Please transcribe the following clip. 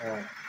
All right.